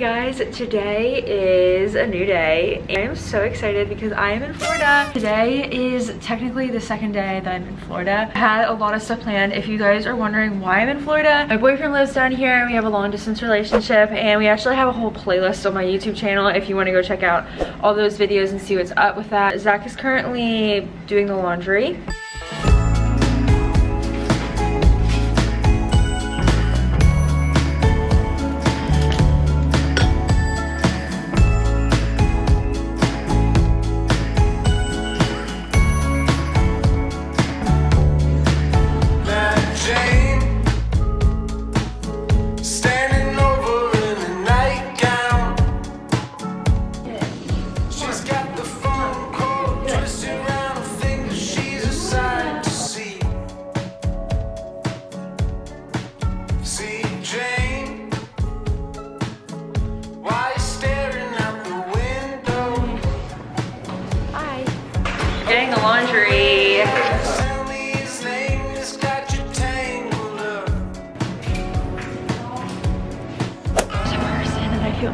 guys, today is a new day. I am so excited because I am in Florida. Today is technically the second day that I'm in Florida. I had a lot of stuff planned. If you guys are wondering why I'm in Florida, my boyfriend lives down here. We have a long distance relationship and we actually have a whole playlist on my YouTube channel if you want to go check out all those videos and see what's up with that. Zach is currently doing the laundry.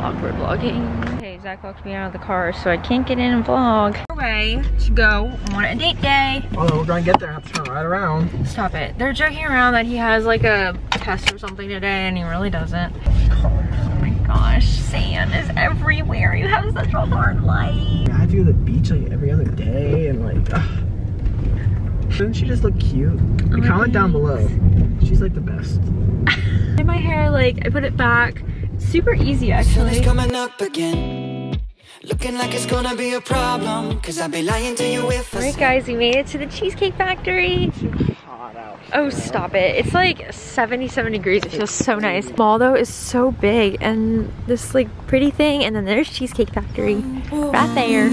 Awkward vlogging. Hey, Zach locked me out of the car, so I can't get in and vlog. Way to go on a date day. Although we're gonna get there, I have to turn right around. Stop it. They're joking around that he has like a test or something today, and he really doesn't. Oh my gosh, sand is everywhere. You have such a hard life. I do the beach like every other day, and like, ugh. Doesn't she just look cute? Oh comment down below. She's like the best. In my hair, like, I put it back. Super easy, actually. coming up again. Looking like it's gonna be a problem. Cause I'd be lying to you if I Alright guys, we made it to the Cheesecake Factory. Oh, stop it. It's like 77 degrees. It feels so nice. Mall though is so big and this like pretty thing and then there's Cheesecake Factory right there.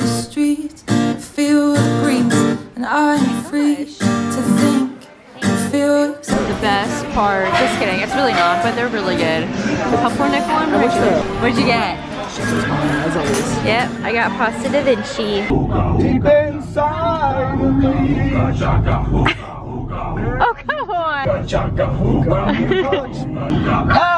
Best part. Just kidding. It's really not, but they're really good. The popcorn neck one. What'd you, what'd you get? As always. Yep, I got pasta da Vinci. Deep inside of me. Oh, come on.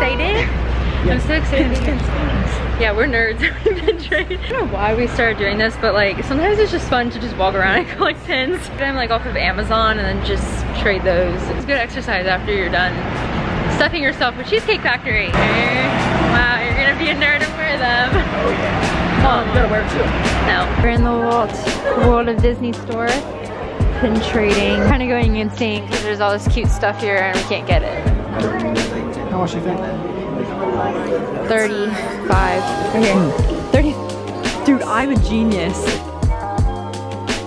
Excited? I'm so excited. Yeah, we're nerds. We've been trained. I don't know why we started doing this, but like sometimes it's just fun to just walk around and collect pins. I'm like off of Amazon and then just trade those. It's good exercise after you're done stuffing yourself with Cheesecake Factory. Wow, you're gonna be a nerd and wear them. Oh yeah. Mom, you gotta wear it too. No. We're in the Walt World of Disney store. Pin trading. Kind of going insane because there's all this cute stuff here and we can't get it. How much you think? 35. Okay. here. 30. Dude, I'm a genius.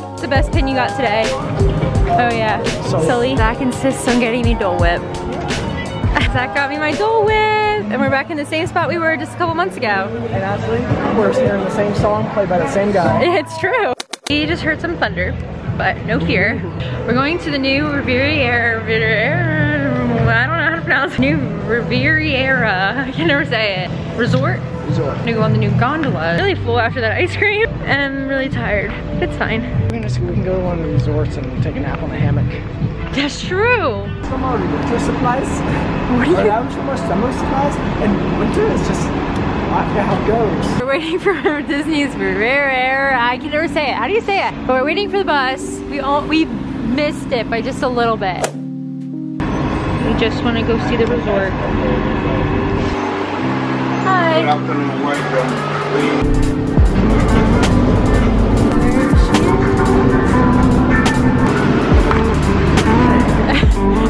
What's the best pin you got today? Oh yeah, Sully. Sully. Zach insists on getting me Dole Whip. Zach got me my Dole Whip, and we're back in the same spot we were just a couple months ago. And actually, we're hearing the same song played by the same guy. It's true. We just heard some thunder, but no fear. We're going to the new Riviera, don't know how to pronounce. New Riviera, I can never say it. Resort? Resort. I'm gonna go on the new gondola. Really full after that ice cream. And I'm really tired. It's fine. We're gonna see we can go to one of the resorts and take a nap on the hammock. That's true. Some are winter supplies. What are you- Or now some summer supplies. And winter is just, how it goes. We're waiting for Disney's Riviera. I can never say it. How do you say it? But we're waiting for the bus. We all we missed it by just a little bit. We just want to go see the resort. Hi.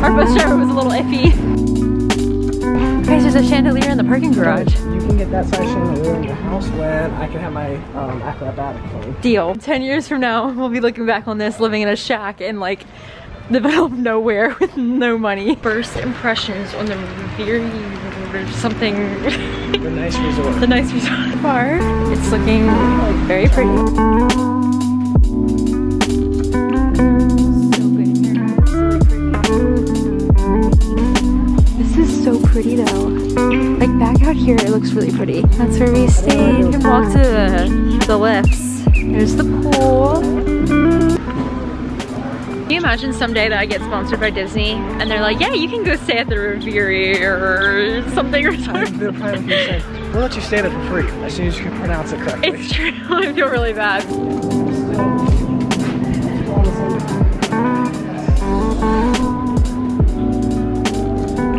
Our bus driver was a little iffy. Guys, there's a chandelier in the parking garage. You can get that size chandelier in your house when I can have my um, acrobatic thing. Deal. 10 years from now, we'll be looking back on this living in a shack and like the middle of nowhere with no money. First impressions on the very something, The nice resort. the nice resort bar. It's looking very pretty. This is so pretty though. Like back out here, it looks really pretty. That's where we stayed. You can walk to the, the lifts. There's the pool. Can imagine someday that I get sponsored by Disney and they're like, yeah, you can go stay at the Riviera or something or something. They're probably say, We'll let you stay there for free as soon as you can pronounce it correctly. It's true, I feel really bad.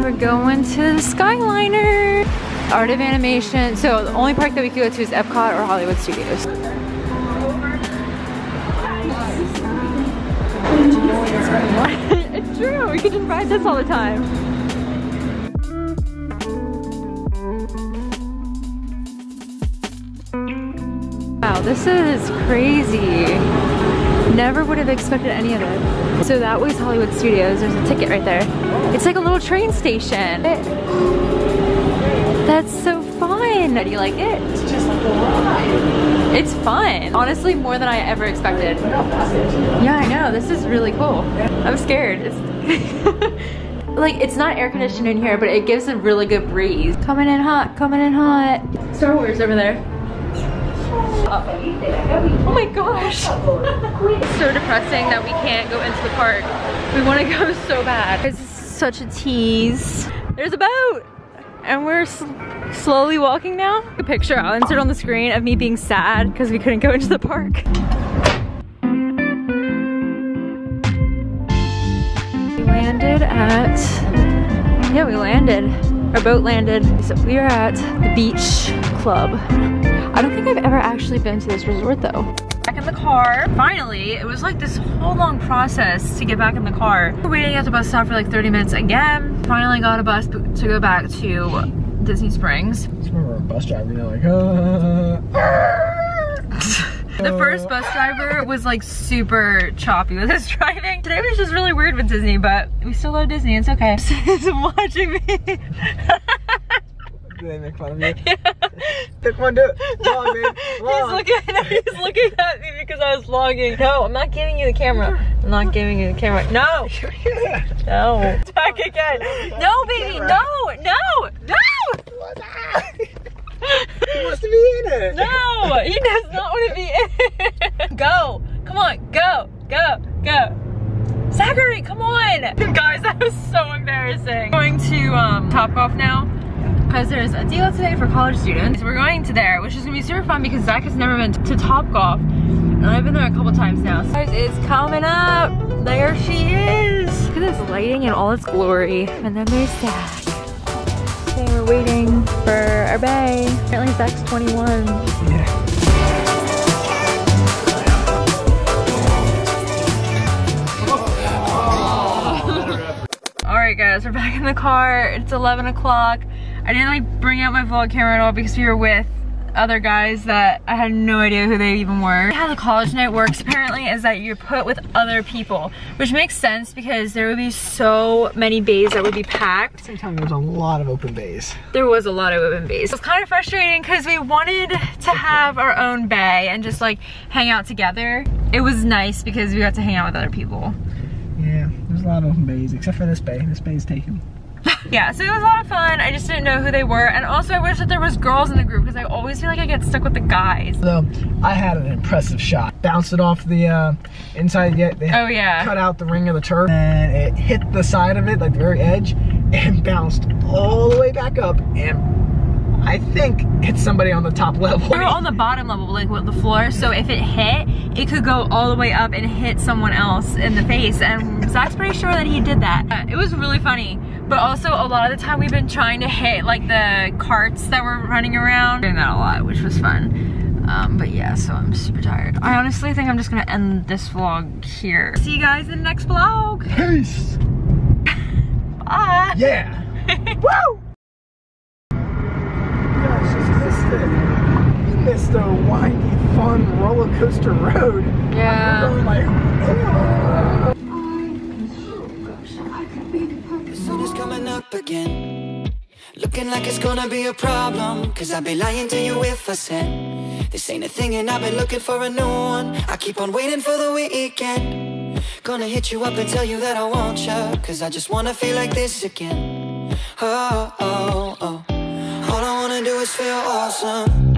We're going to the Skyliner. Art of Animation. So the only park that we could go to is Epcot or Hollywood Studios. It's true, we could just ride this all the time. Wow, this is crazy. Never would have expected any of it. So that was Hollywood Studios. There's a ticket right there. It's like a little train station. That's so fun. How Do you like it? It's just like a ride. It's fun. Honestly, more than I ever expected. Yeah, I know. This is really cool. I'm scared. It's like it's not air conditioned in here, but it gives a really good breeze. Coming in hot, coming in hot. Star Wars over there. Oh my gosh. so depressing that we can't go into the park. We want to go so bad. It's such a tease. There's a boat and we're sl slowly walking now. A picture I'll insert on the screen of me being sad because we couldn't go into the park. Landed at, yeah, we landed. Our boat landed. So we are at the beach club. I don't think I've ever actually been to this resort though. Back in the car. Finally, it was like this whole long process to get back in the car. We're waiting at the bus stop for like 30 minutes again. Finally got a bus to go back to Disney Springs. It's when we're a bus driver, you're like, uh, The first bus driver was like super choppy with his driving. Today was just really weird with Disney, but we still love Disney. It's okay. He's watching me. Do they make fun of you? Pick one, do it. On, man. He's looking, he's looking at me because I was vlogging. No, I'm not giving you the camera. I'm not giving you the camera. No, no. Back again. No, baby, no, no, no. he wants to be in it. No, he does not want to be in. Go. Come on. Go. Go. Go. Zachary, come on. Guys, that was so embarrassing. I'm Going to um, Topgolf now because there's a deal today for college students. We're going to there, which is gonna be super fun because Zach has never been to Topgolf. And I've been there a couple times now. So guys, it's coming up. There she is. Look at this lighting in all its glory. And then there's Zach. Okay, we're waiting for our bay. Apparently Zach's 21. Yeah. All right, guys, we're back in the car. It's 11 o'clock. I didn't like bring out my vlog camera at all because we were with other guys that I had no idea who they even were. How the college night works apparently is that you're put with other people, which makes sense because there would be so many bays that would be packed. Same time, there's a lot of open bays. There was a lot of open bays. It was kind of frustrating because we wanted to have our own bay and just like hang out together. It was nice because we got to hang out with other people. Yeah, a lot of open bays, except for this bay. This bay is taken. Yeah, so it was a lot of fun. I just didn't know who they were. And also I wish that there was girls in the group because I always feel like I get stuck with the guys. So I had an impressive shot. Bounced it off the uh, inside. Yeah, they Oh yeah. cut out the ring of the turf, and it hit the side of it, like the very edge, and bounced all the way back up. And I think hit somebody on the top level. We were on the bottom level, like with the floor, so if it hit, it could go all the way up and hit someone else in the face. And Zach's pretty sure that he did that. Uh, It was really funny. But also a lot of the time we've been trying to hit like the carts that were running around. Doing that a lot, which was fun. Um, but yeah, so I'm super tired. I honestly think I'm just gonna end this vlog here. See you guys in the next vlog. Peace. Bye. Yeah. Woo! Gosh, just missed it. You missed a windy, fun roller coaster road. Yeah. We're going like, sun is coming up again. Looking like it's gonna be a problem. Cause I'd be lying to you if I said this ain't a thing and I've been looking for a new one. I keep on waiting for the weekend. Gonna hit you up and tell you that I want you. Cause I just wanna feel like this again. Oh, oh, oh. All I wanna feel awesome